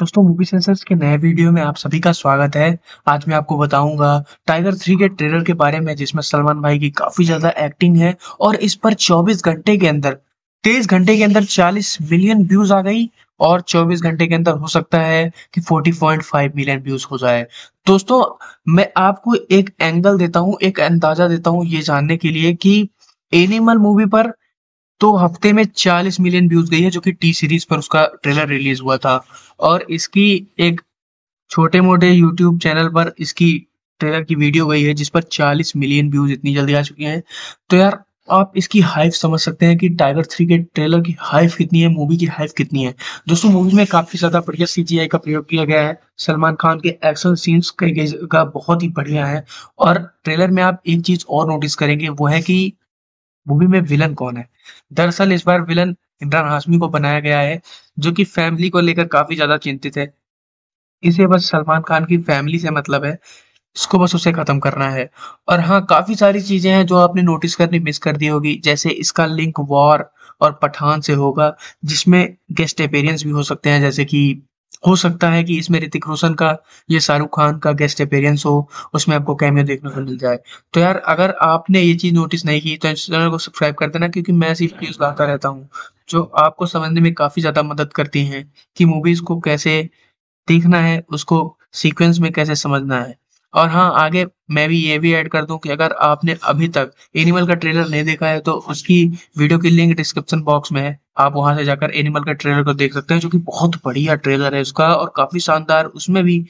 दोस्तों, movie sensors के नए वीडियो में आप सभी का स्वागत है। आज मैं आपको बताऊँगा टाइगर थ्री के ट्रेलर के बारे में, जिसमें सलमान भाई की काफ़ी ज़्यादा एक्टिंग है और इस पर 24 घंटे के अंदर 23 घंटे के अंदर 40 मिलियन व्यूज़ आ गई और 24 घंटे के अंदर हो सकता है कि 40.5 मिलियन व्यूज़ हो जाए। दोस्तों, मैं आपको एक एंगल देता हूँ, एक अंदाज़ा देता हूँ ये जानने के लिए कि एनिमल मूवी पर तो हफ़्ते में 40 मिलियन व्यूज़ गई है, जो कि टी सीरीज़ पर उसका ट्रेलर रिलीज़ हुआ था। और इसकी एक छोटे मोटे यूट्यूब चैनल पर इसकी ट्रेलर की वीडियो गई है, जिस पर 40 मिलियन व्यूज़ इतनी जल्दी आ चुके हैं। तो यार, आप इसकी हाइप समझ सकते हैं कि टाइगर थ्री के ट्रेलर की हाइप कितनी है मूवी की हाइप कितनी है। दोस्तों मूवी में काफ़ी ज़्यादा बढ़िया सीजीआई का प्रयोग किया गया है। सलमान खान के एक्शन सीन्स जगह बहुत ही बढ़िया है। और ट्रेलर में आप एक चीज़ और नोटिस करेंगे, वो है कि मूवी में विलन कौन है? दरअसल इस बार विलन इमरान हाशमी को बनाया गया है, जो कि फैमिली को लेकर काफ़ी ज़्यादा चिंतित है। इसे बस सलमान खान की फैमिली से मतलब है, इसको बस उसे खत्म करना है। और हाँ काफ़ी सारी चीज़ें हैं जो आपने नोटिस करनी मिस कर दी होगी, जैसे इसका लिंक वॉर और पठान से होगा, जिसमें गेस्ट अपेरियंस भी हो सकते हैं, जैसे कि हो सकता है कि इसमें ऋतिक रोशन का ये शाहरुख खान का गेस्ट अपेरियंस हो, उसमें आपको कैमियो देखने को मिल जाए। तो यार, अगर आपने ये चीज़ नोटिस नहीं की तो चैनल को सब्सक्राइब कर देना, क्योंकि मैं सिर्फ़ वीडियोस लाता रहता हूँ, जो आपको समझने में काफ़ी ज़्यादा मदद करती है कि मूवीज़ को कैसे देखना है, उसको सीक्वेंस में कैसे समझना है। और हाँ आगे मैं भी ये भी ऐड कर दूँ कि अगर आपने अभी तक एनिमल का ट्रेलर नहीं देखा है तो उसकी वीडियो की लिंक डिस्क्रिप्शन बॉक्स में है। आप वहाँ से जाकर एनिमल का ट्रेलर को देख सकते हैं, जो कि बहुत बढ़िया ट्रेलर है उसका और काफ़ी शानदार, उसमें भी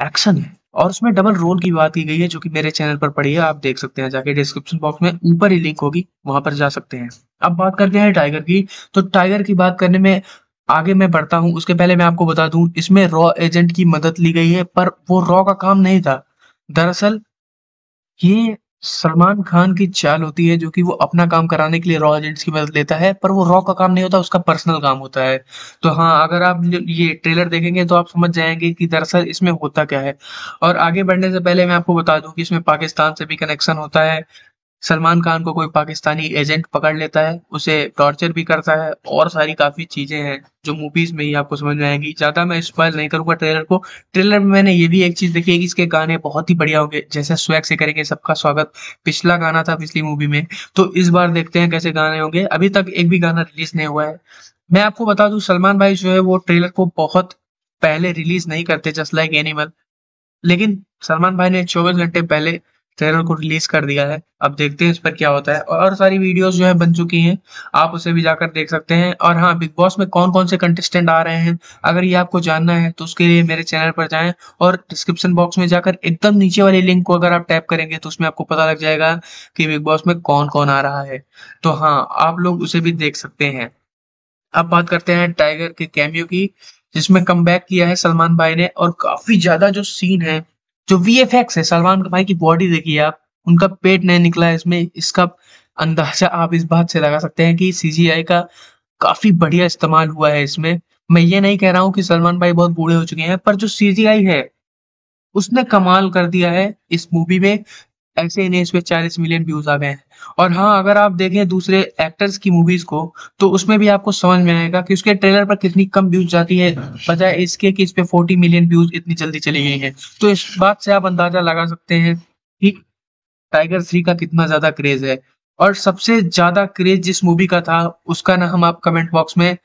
एक्शन है। और उसमें डबल रोल की बात की गई है, जो कि मेरे चैनल पर पड़ी है, आप देख सकते हैं जाके डिस्क्रिप्शन बॉक्स में, ऊपर ही लिंक होगी, वहाँ पर जा सकते हैं। अब बात करते हैं टाइगर की तो टाइगर की बात करने में आगे मैं बढ़ता हूँ, उसके पहले मैं आपको बता दूँ, इसमें रॉ एजेंट की मदद ली गई है, पर वो रॉ का काम नहीं था। दरअसल, ये सलमान खान की चाल होती है जो कि वो अपना काम कराने के लिए रॉ एजेंट्स की मदद लेता है, पर वो रॉ का काम नहीं होता, उसका पर्सनल काम होता है। तो हाँ अगर आप ये ट्रेलर देखेंगे तो आप समझ जाएँगे कि दरअसल इसमें होता क्या है। और आगे बढ़ने से पहले मैं आपको बता दूँ कि इसमें पाकिस्तान से भी कनेक्शन होता है सलमान खान को कोई पाकिस्तानी एजेंट पकड़ लेता है, उसे टॉर्चर भी करता है, और सारी काफ़ी चीज़ें हैं जो मूवीज़ में ही आपको समझ में आएँगी। ज़्यादा मैं स्पॉइल नहीं करूँगा ट्रेलर को। ट्रेलर में मैंने ये भी एक चीज़ देखी है कि इसके गाने बहुत ही बढ़िया होंगे। जैसे स्वैग से करेंगे सबका स्वागत। पिछला गाना था पिछली मूवी में। तो इस बार देखते हैं कैसे गाने होंगे। अभी तक एक भी गाना रिलीज़ नहीं हुआ है। मैं आपको बता दू, सलमान भाई जो है वो ट्रेलर को बहुत पहले रिलीज़ नहीं करते जस्ट लाइक एनिमल लेकिन सलमान भाई ने चौबीस घंटे पहले ट्रेलर को रिलीज़ कर दिया है। अब देखते हैं इस पर क्या होता है। और सारी वीडियोस जो है बन चुकी हैं। आप उसे भी जाकर देख सकते हैं। और हाँ बिग बॉस में कौन कौन से कंटेस्टेंट आ रहे हैं, अगर ये आपको जानना है तो उसके लिए मेरे चैनल पर जाएँ और डिस्क्रिप्शन बॉक्स में जाकर एकदम नीचे वाले लिंक को अगर आप टैप करेंगे तो उसमें आपको पता लग जाएगा कि बिग बॉस में कौन कौन आ रहा है। तो हाँ आप लोग उसे भी देख सकते हैं। अब बात करते हैं टाइगर के कैमियो की, जिसमें कम किया है सलमान भाई ने और काफ़ी ज़्यादा जो सीन है जो वी एफ़ एक्स है, सलमान भाई की बॉडी देखिए आप, उनका पेट नहीं निकला है इसमें, इसका अंदाज़ा आप इस बात से लगा सकते हैं कि सीजीआई का काफ़ी बढ़िया इस्तेमाल हुआ है इसमें। मैं ये नहीं कह रहा हूँ कि सलमान भाई बहुत बूढ़े हो चुके हैं, पर जो सीजीआई है, उसने कमाल कर दिया है इस मूवी में। ऐसे ही नहीं इस पे 40 मिलियन व्यूज़ आ गए हैं। और हाँ अगर आप देखें दूसरे एक्टर्स की मूवीज़ को तो उसमें भी आपको समझ में आएगा कि उसके ट्रेलर पर कितनी कम व्यूज़ जाती है, बजाय इसके कि इस पे 40 मिलियन व्यूज़ इतनी जल्दी चली गई है। तो इस बात से आप अंदाज़ा लगा सकते हैं कि टाइगर थ्री का कितना ज़्यादा क्रेज है। और सबसे ज़्यादा क्रेज जिस मूवी का था, उसका नाम आप कमेंट बॉक्स में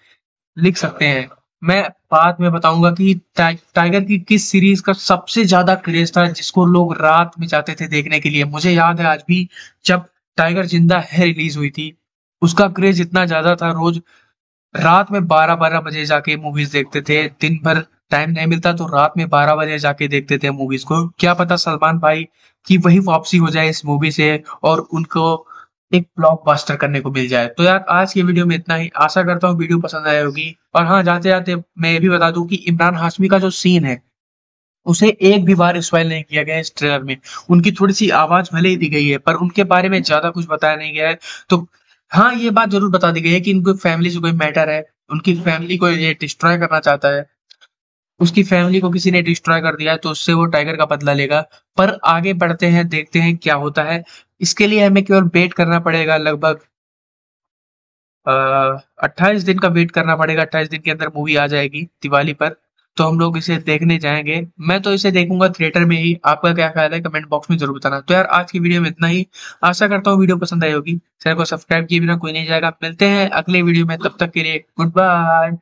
लिख सकते हैं। मैं बाद में बताऊँगा कि टाइगर की किस सीरीज़ का सबसे ज़्यादा क्रेज था, जिसको लोग रात में जाते थे देखने के लिए। मुझे याद है आज भी जब टाइगर ज़िंदा है रिलीज़ हुई थी, उसका क्रेज इतना ज़्यादा था, रोज रात में बारह बारह बजे जाके मूवीज़ देखते थे, दिन भर टाइम नहीं मिलता तो रात में बारह बजे जाके देखते थे मूवीज़ को। क्या पता सलमान भाई की वही वापसी हो जाए इस मूवी से और उनको एक ब्लॉकबस्टर करने को मिल जाए। तो यार, आज की वीडियो में इतना ही। आशा करता हूँ वीडियो पसंद आया होगी। और हाँ जाते जाते मैं ये भी बता दूँ कि इमरान हाशमी का जो सीन है, उसे एक भी बार स्पॉइल नहीं किया गया इस ट्रेलर में। उनकी थोड़ी सी आवाज़ भले ही दी गई है, पर उनके बारे में ज़्यादा कुछ बताया नहीं गया है। तो हाँ ये बात ज़रूर बता दी गई है कि इनको फैमिली से कोई मैटर है। उनकी फैमिली को ये डिस्ट्रॉय करना चाहता है। उसकी फैमिली को किसी ने डिस्ट्रॉय कर दिया है तो उससे वो टाइगर का बदला लेगा। पर आगे बढ़ते हैं, देखते हैं क्या होता है। इसके लिए हमें केवल वेट करना पड़ेगा लगभग अट्ठाईस दिन का वेट करना पड़ेगा। अट्ठाईस दिन के अंदर मूवी आ जाएगी दिवाली पर। तो हम लोग इसे देखने जाएँगे। मैं तो इसे देखूँगा थिएटर में ही। आपका क्या ख्याल है? कमेंट बॉक्स में ज़रूर बताना। तो यार, आज की वीडियो में इतना ही। आशा करता हूँ वीडियो पसंद आई होगी। चैनल को सब्सक्राइब किए बिना कोई नहीं जाएगा। मिलते हैं अगले वीडियो में। तब तक के लिए गुड बाय